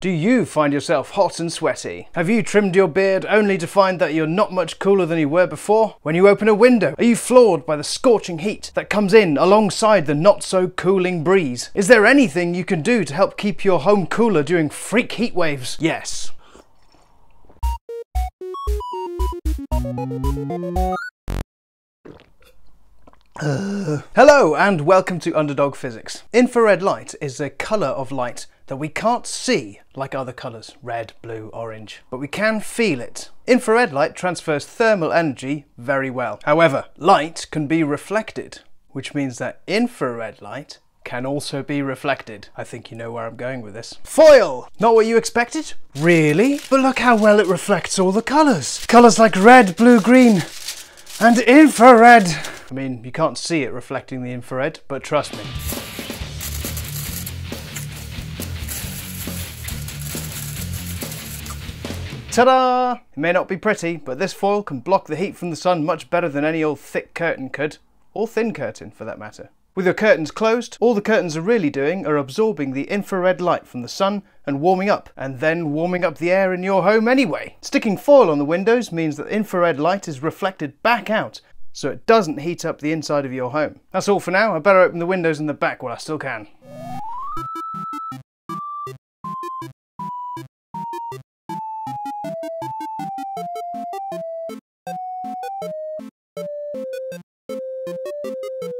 Do you find yourself hot and sweaty? Have you trimmed your beard only to find that you're not much cooler than you were before? When you open a window, are you floored by the scorching heat that comes in alongside the not so cooling breeze? Is there anything you can do to help keep your home cooler during freak heat waves? Yes. Hello and welcome to Underdog Physics. Infrared light is a colour of light that we can't see like other colours, red, blue, orange, but we can feel it. Infrared light transfers thermal energy very well. However, light can be reflected, which means that infrared light can also be reflected. I think you know where I'm going with this. Foil! Not what you expected? Really? But look how well it reflects all the colours. Colours like red, blue, green, and infrared. I mean, you can't see it reflecting the infrared, but trust me. Ta-da! It may not be pretty, but this foil can block the heat from the sun much better than any old thick curtain could, or thin curtain for that matter. With your curtains closed, all the curtains are really doing are absorbing the infrared light from the sun and warming up, and then warming up the air in your home anyway. Sticking foil on the windows means that infrared light is reflected back out so it doesn't heat up the inside of your home. That's all for now. I better open the windows in the back while I still can. you